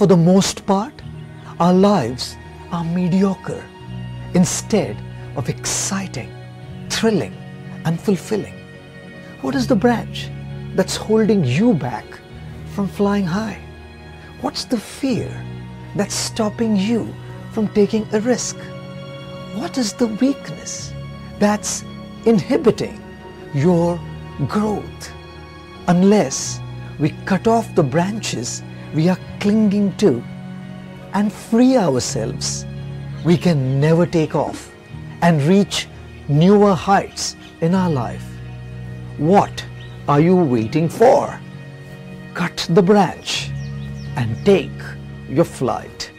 for the most part, our lives are mediocre instead of exciting, thrilling, and fulfilling. What is the branch that's holding you back from flying high? What's the fear that's stopping you from taking a risk? What is the weakness that's inhibiting your growth? Unless we cut off the branches we are clinging to and free ourselves, we can never take off and reach newer heights in our life. What are you waiting for? Cut the branch and take your flight.